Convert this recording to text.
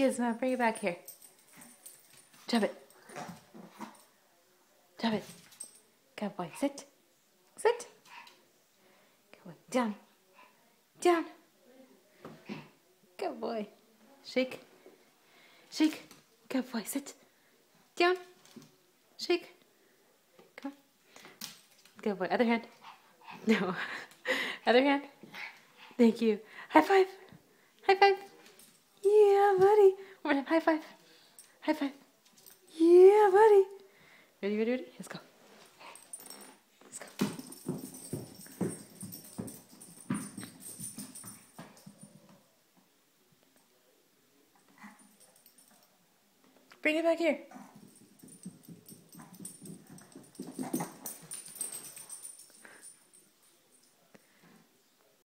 Gizmo, bring it back here. Jump it. Jump it. Good boy. Sit. Sit. Good boy. Down. Down. Good boy. Shake. Shake. Good boy. Sit. Down. Shake. Come on. Good boy. Other hand. No. Other hand. Thank you. High five. High five. Yeah, buddy. One more time. High five. High five. Yeah, buddy. Ready, ready, ready? Let's go. Let's go. Bring it back here.